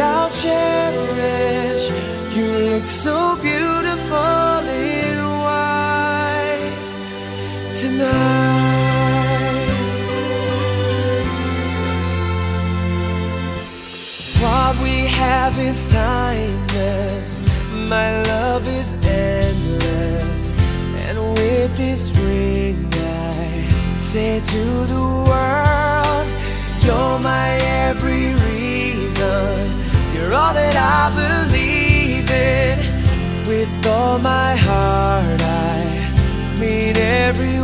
I'll cherish. You look so beautiful in white tonight. What we have is timeless. My love is endless. And with this ring, I say to the world, You're my every reason. With all my heart, I mean every